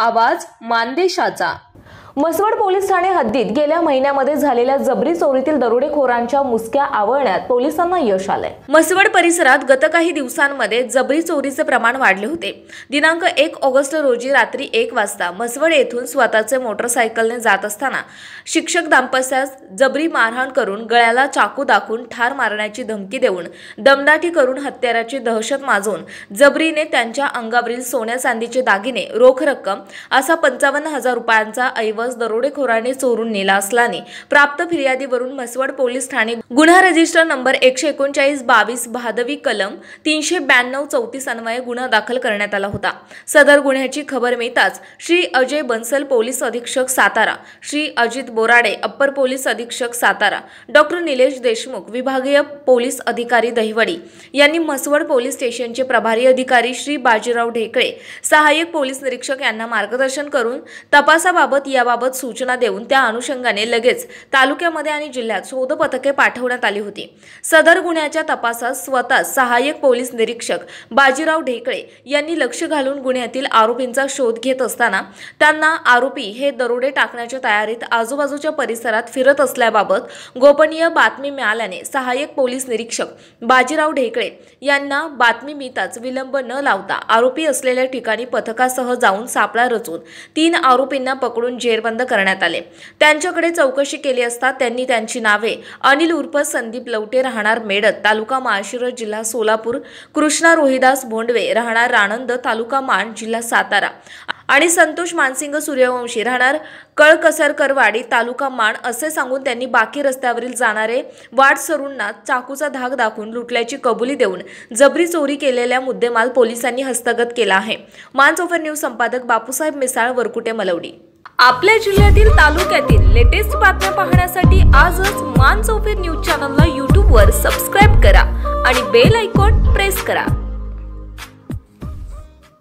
आवाज मानदेशाचा. मसवड पोलीस ठाणे हद्दीत गेल्या महिन्यामध्ये झालेल्या जबरी चोरीतील दरोडेखोरांच्या मुसक्या आवळण्यात पोलिसांना यश आलंय. मसवड परिसरात गत काही दिवसांमध्ये जबरी चोरीचे प्रमाण वाढले होते. दिनांक एक ऑगस्ट रोजी रात्री एक वाजता मसवड येथून स्वतःचे मोटरसायकलने जात असताना शिक्षक दाम्पत्यास जबरी मारहाण करून गळ्याला चाकू दाखवून ठार मारण्याची धमकी देऊन दमदाटी करून हत्याराची दहशत माजवून जबरीने त्यांच्या अंगावरील सोन्या चांदीचे दागिने रोख रक्कम असा पंचावन्न हजार रुपयांचा ऐवज दरोडेखोराने चोरून नेला असल्याने प्राप्त फिर्यादीवरून म्हसवड पोलीस ठाणे गुन्हा रजिस्टर नंबर एकशे एकोणचाळीस बावीस भादवी कलम तीनशे ब्याण्णव चौतीस अन्वये गुन्हा दाखल करण्यात आला होता. सदर गुन्ह्याची खबर मिळताच श्री अजय बन्सल पोलीस अधीक्षक सातारा श्री अजित बोराडे अप्पर पोलीस अधीक्षक सातारा डॉक्टर निलेश देशमुख विभागीय पोलीस अधिकारी दहिवडी यांनी म्हसवड पोलीस स्टेशनचे प्रभारी अधिकारी श्री बाजीराव ढेकळे सहाय्यक पोलीस निरीक्षक यांना मार्गदर्शन करून तपासाबाबत याबाबत सूचना देऊन त्या अनुषंगाने लगेच तालुक्यामध्ये आणि जिल्ह्यात शोध पथके पाठवण्यात आली होती. सदर गुन्ह्याच्या तपासात स्वतः सहाय्यक पोलीस निरीक्षक बाजीराव ढेकळे यांनी लक्ष घालून गुन्ह्यातील आरोपींचा शोध घेत असताना त्यांना आरोपी हे दरोडे टाकण्याच्या तयारीत आजूबाजूच्या परिसरात फिरत असल्याबाबत गोपनीय बातमी मिळाल्याने सहाय्यक पोलीस निरीक्षक बाजीराव ढेकळे यांना बातमी मिळताच विलंब न लावता आरोपी असलेल्या ठिकाणी पथकासह जाऊन सापळा रचून तीन आरोपींना पकडून जेरबंद करण्यात आले. त्यांच्याकडे चौकशी केली असता त्यांनी त्यांची नावे अनिल उर्फ संदीप लवटे राहणार मेडत तालुका माळशिरस जिल्हा सोलापूर कृष्णा रोहिदास भोंडवे राहणार राणंद तालुका माण जिल्हा सातारा आणि संतोष मानसिंग सूर्यवंशी राहणार कळकसरकरवाडी तालुका माण असे सांगून त्यांनी बाकी रस्त्यावरील जाणारे वाट सरूंना चाकूचा धाक दाखवून लुटल्याची कबुली देऊन जबरी चोरी केलेल्या मुद्देमाल पोलिसांनी हस्तगत केला आहे. मानसोफर न्यूज संपादक बापूसाहेब मिसाळ वरकुटे मलवडी. आपल्या जिल्ह्यातील तालुक्यातील लेटेस्ट बातम्या पाहण्यासाठी आजच मान चौफेर न्यूज चॅनलला यूट्यूबवर सबस्क्राईब करा आणि बेल आयकॉन प्रेस करा.